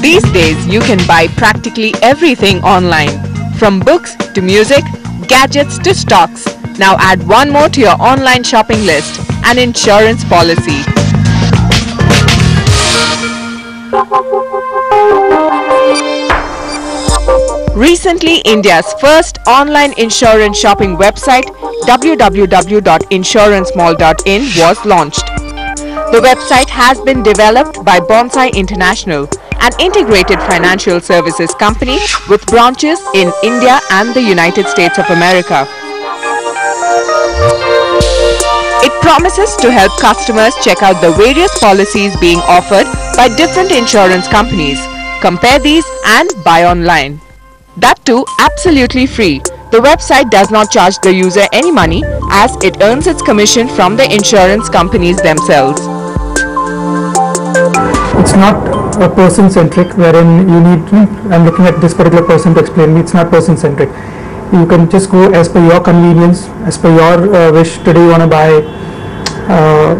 These days, you can buy practically everything online. From books to music, gadgets to stocks. Now add one more to your online shopping list, an insurance policy. Recently, India's first online insurance shopping website, www.insurancemall.in, was launched. The website has been developed by Bonsai International, an integrated financial services company with branches in India and the United States of America. It promises to help customers check out the various policies being offered by different insurance companies, compare these and buy online. That too absolutely free. The website does not charge the user any money as it earns its commission from the insurance companies themselves. it's not a person centric wherein you need i'm looking at this particular person to explain me it's not person centric you can just go as per your convenience as per your uh, wish today you want to buy uh,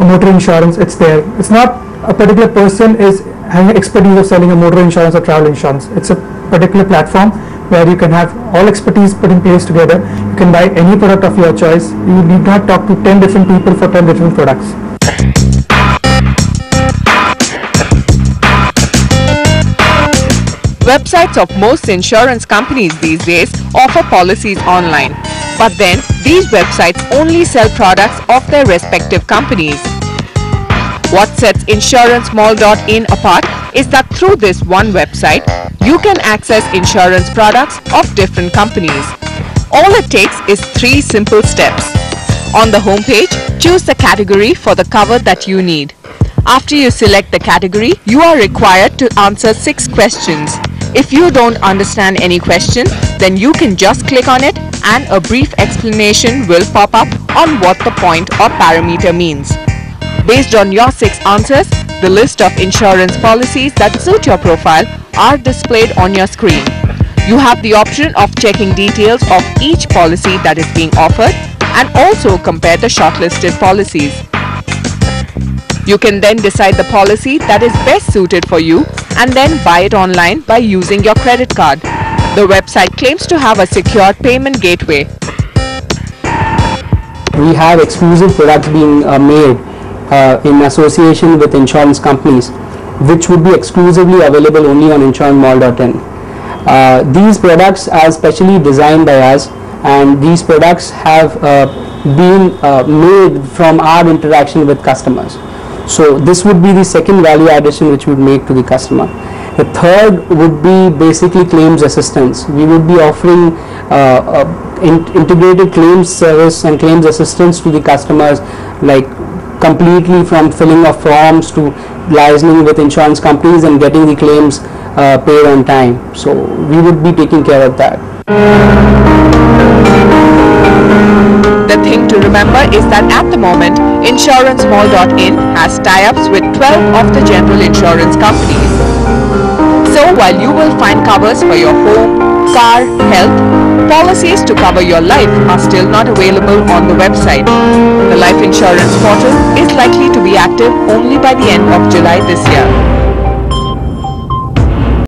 a motor insurance it's there. It's not a particular person is having expertise of selling a motor insurance or travel insurance. It's a particular platform where you can have all expertise put in place together you can buy any product of your choice you need not talk to 10 different people for 10 different products Websites of most insurance companies these days offer policies online. But then, these websites only sell products of their respective companies. What sets insurancemall.in apart is that through this one website, you can access insurance products of different companies. All it takes is three simple steps. On the homepage, choose the category for the cover that you need. After you select the category, you are required to answer six questions. If you don't understand any question, then you can just click on it and a brief explanation will pop up on what the point or parameter means. Based on your six answers, the list of insurance policies that suit your profile are displayed on your screen. You have the option of checking details of each policy that is being offered and also compare the shortlisted policies. You can then decide the policy that is best suited for you and then buy it online by using your credit card. The website claims to have a secure payment gateway. we have exclusive products being uh, made in association with insurance companies which would be exclusively available only on insurancemall.in. Uh, these products are specially designed by us and these products have uh, been uh, made from our interaction with customers. So this would be the second value addition which we would make to the customer. The third would be basically claims assistance. We would be offering uh, uh, in- integrated claims service and claims assistance to the customers like completely from filling of forms to liaising with insurance companies and getting the claims uh, paid on time. So we would be taking care of that. The thing to remember is that at the moment, insurancemall.in has tie-ups with 12 of the general insurance companies. So while you will find covers for your home, car, health, policies to cover your life are still not available on the website. The life insurance portal is likely to be active only by the end of July this year.